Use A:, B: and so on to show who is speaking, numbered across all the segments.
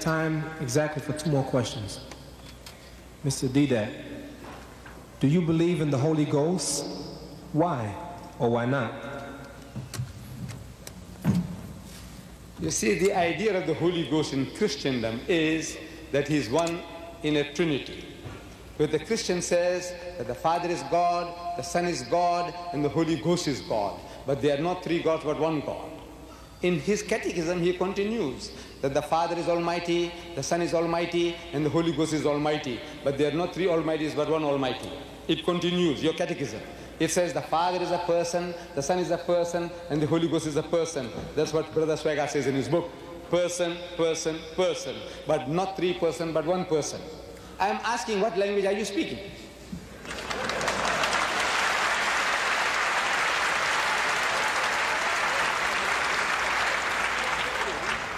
A: Time exactly for two more questions. Mr. Deedat, do you believe in the Holy Ghost? Why or why not?
B: You see, the idea of the Holy Ghost in Christendom is that He is one in a Trinity. Where the Christian says that the Father is God, the Son is God, and the Holy Ghost is God. But they are not three gods, but one God. In his catechism, he continues that the Father is Almighty, the Son is Almighty, and the Holy Ghost is Almighty. But they are not three Almighties, but one Almighty. It continues, your catechism. It says the Father is a person, the Son is a person, and the Holy Ghost is a person. That's what Brother Swaggart says in his book. Person, person, person. But not three person, but one person. I am asking what language are you speaking?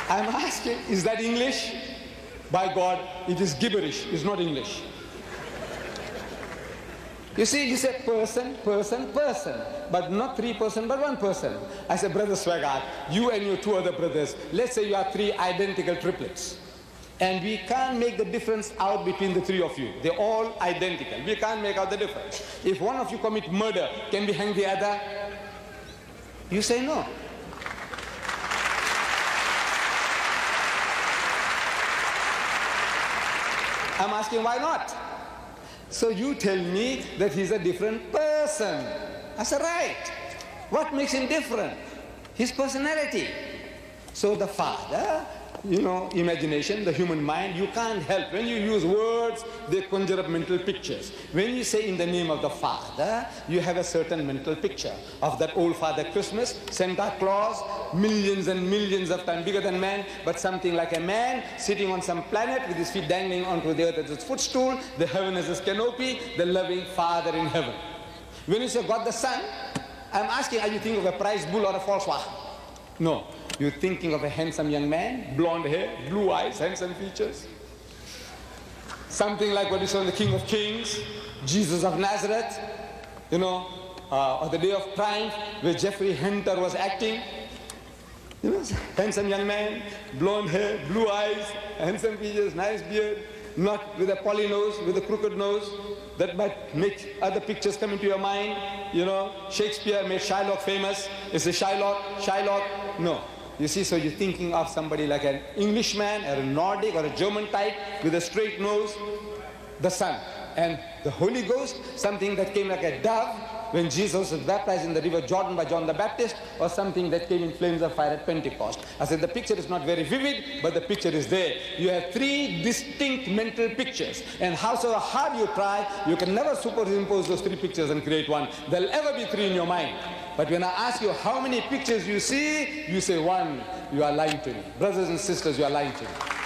B: I'm asking, is that English? By God, it is gibberish, it's not English. You see, you say person, person, person, but not three person, but one person. I said, Brother Swaggart, you and your two other brothers, let's say you are three identical triplets. And we can't make the difference out between the three of you. They're all identical. We can't make out the difference. If one of you commit murder, can we hang the other? You say no. I'm asking why not? So you tell me that he's a different person. I said, right. What makes him different? His personality. So the Father you know, imagination, the human mind, you can't help. When you use words, they conjure up mental pictures. When you say in the name of the Father, you have a certain mental picture of that old Father Christmas, Santa Claus, millions and millions of times bigger than man, but something like a man sitting on some planet with his feet dangling onto the earth as his footstool, the heaven as his canopy, the loving Father in heaven. When you say God the Son, I'm asking, are you thinking of a prize bull or a Volkswagen? No. You're thinking of a handsome young man, blonde hair, blue eyes, handsome features. Something like what you saw in the King of Kings, Jesus of Nazareth, you know, uh, or the Day of Triumph, where Jeffrey Hunter was acting. You know, handsome young man, blonde hair, blue eyes, handsome features, nice beard, not with a poly nose, with a crooked nose. That might make other pictures come into your mind. You know, Shakespeare made Shylock famous. Is it Shylock? Shylock? No. You see, so you're thinking of somebody like an Englishman or a Nordic or a German type with a straight nose, the Son. And the Holy Ghost, something that came like a dove when Jesus was baptized in the river Jordan by John the Baptist, or something that came in flames of fire at Pentecost. I said the picture is not very vivid, but the picture is there. You have three distinct mental pictures, and howsoever hard you try, you can never superimpose those three pictures and create one. There'll ever be three in your mind. But when I ask you how many pictures you see, you say one. You are lying to me. Brothers and sisters, you are lying to me.